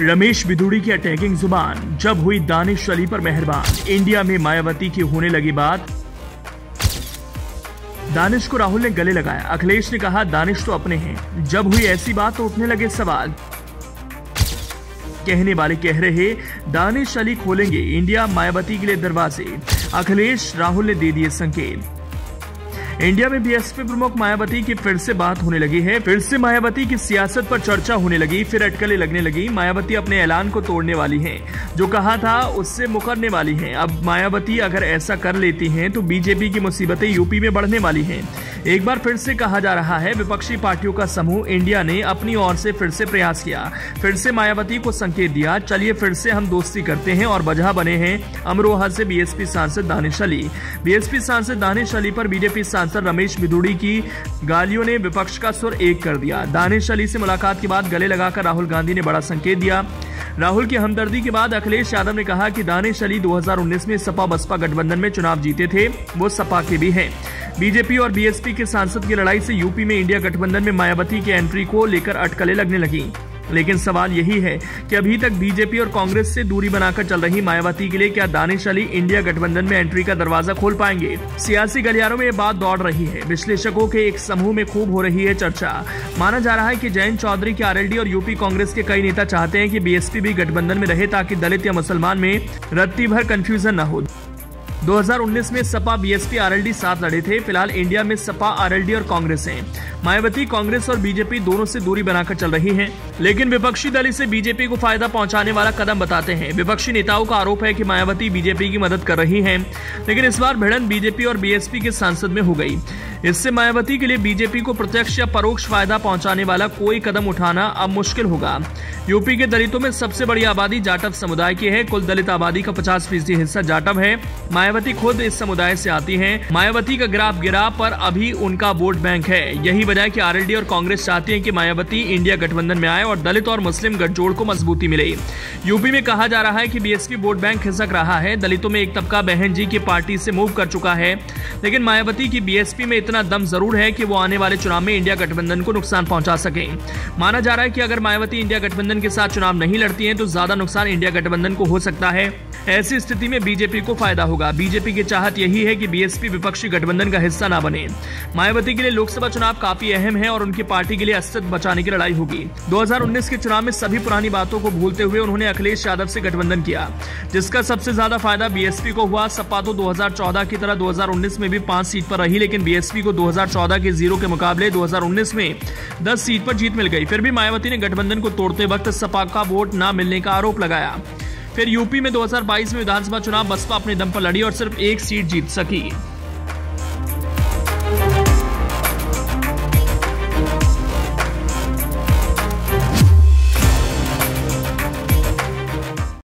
रमेश बिदुड़ी की अटैकिंग ज़ुबान, जब हुई दानिश अली पर मेहरबान। इंडिया में मायावती की होने लगी बात। दानिश को राहुल ने गले लगाया। अखिलेश ने कहा, दानिश तो अपने हैं। जब हुई ऐसी बात तो उठने लगे सवाल। कहने वाले कह रहे दानिश अली खोलेंगे इंडिया मायावती के लिए दरवाजे। अखिलेश राहुल ने दे दिए संकेत। इंडिया में बीएसपी प्रमुख मायावती की फिर से बात होने लगी है। फिर से मायावती की सियासत पर चर्चा होने लगी, फिर अटकलें लगने लगी। मायावती अपने ऐलान को तोड़ने वाली है। जो कहा था, उससे मुकरने वाली है। अब मायावती अगर ऐसा कर लेती है तो बीजेपी की मुसीबतें यूपी में बढ़ने वाली हैं। एक बार फिर से कहा जा रहा है, विपक्षी पार्टियों का समूह इंडिया ने अपनी ओर से फिर से प्रयास किया। फिर से मायावती को संकेत दिया, चलिए फिर से हम दोस्ती करते हैं और वजह बने हैं अमरोहा से बीएसपी सांसद दानिश अली बीएसपी सांसद दानिश अली पर बीजेपी सांसद रमेश बिदुड़ी की गालियों ने विपक्ष का सुर एक कर दिया। दानिश अली से मुलाकात के बाद गले लगाकर राहुल गांधी ने बड़ा संकेत दिया। राहुल की हमदर्दी के बाद अखिलेश यादव ने कहा कि दानिश अली 2019 में सपा बसपा गठबंधन में चुनाव जीते थे, वो सपा के भी हैं। बीजेपी और बीएसपी के सांसद की लड़ाई से यूपी में इंडिया गठबंधन में मायावती की एंट्री को लेकर अटकलें लगने लगी। लेकिन सवाल यही है कि अभी तक बीजेपी और कांग्रेस से दूरी बनाकर चल रही मायावती के लिए क्या दानिश अली इंडिया गठबंधन में एंट्री का दरवाज़ा खोल पाएँगे? सियासी गलियारों में ये बात दौड़ रही है। विश्लेषकों के एक समूह में खूब हो रही है चर्चा। माना जा रहा है कि जयंत चौधरी के आरएलडी और यूपी कांग्रेस के कई नेता चाहते हैं कि बीएसपी भी गठबंधन में रहे ताकि दलित या मुसलमान में रत्ती भर कंफ्यूजन न हो। 2019 में सपा, बीएसपी, आरएलडी साथ लड़े थे। फ़िलहाल इंडिया में सपा, आरएलडी और कांग्रेस हैं। मायावती, कांग्रेस और बीजेपी दोनों से दूरी बनाकर चल रही हैं, लेकिन विपक्षी दल इसे बीजेपी को फ़ायदा पहुँचाने वाला कदम बताते हैं। विपक्षी नेताओं का आरोप है कि मायावती बीजेपी की मदद कर रही हैं, लेकिन इस बार भिड़न बीजेपी और बीएसपी के सांसद में हो गई। इससे मायावती के लिए बीजेपी को प्रत्यक्ष या परोक्ष फ़ायदा पहुँचाने वाला कोई कदम उठाना अब मुश्किल होगा। यूपी के दलितों में सबसे बड़ी आबादी जाटव समुदाय की है, कुल दलित आबादी का 50 फ़ीसदी हिस्सा जाटव है। मायावती खुद इस समुदाय से आती हैं। मायावती का ग्राफ गिरा पर अभी उनका वोट बैंक है, यही है कि आरएलडी और कांग्रेस चाहती है कि मायावती इंडिया गठबंधन में आए और दलित और मुस्लिम गठजोड़ को मजबूती मिले। यूपी में कहा जा रहा है कि बीएसपी वोट बैंक खिसक रहा है। दलितों में एक तबका बहन जी की पार्टी से मूव कर चुका है। लेकिन मायावती की बीएसपी में इतना दम ज़रूर है कि वो आने वाले चुनाव में इंडिया गठबंधन को नुकसान पहुँचा सके। माना जा रहा है कि अगर मायावती इंडिया गठबंधन के साथ चुनाव नहीं लड़ती है तो ज़्यादा नुकसान इंडिया गठबंधन को हो सकता है। ऐसी स्थिति में बीजेपी को फ़ायदा होगा। बीजेपी की चाहत यही है कि बीएसपी विपक्षी गठबंधन का हिस्सा न बने। मायावती के लिए लोकसभा चुनाव काफ़ी अहम है और उनकी पार्टी के लिए अस्तित्व बचाने की लड़ाई होगी। 2019 के चुनाव में सभी पुरानी बातों को भूलते हुए उन्होंने अखिलेश यादव से गठबंधन किया, जिसका सबसे ज़्यादा फ़ायदा बीएसपी को हुआ। सपा तो 2014 की तरह 2019 में भी पाँच सीट पर रही, लेकिन बीएसपी को 2014 के ज़ीरो के मुकाबले 2019 में 10 सीट पर जीत मिल गई। फिर भी मायावती ने गठबंधन को तोड़ते वक्त सपा का वोट न मिलने का आरोप लगाया। फिर यूपी में 2022 में विधानसभा चुनाव, बसपा अपने दम पर लड़ी और सिर्फ़ एक सीट जीत सकी।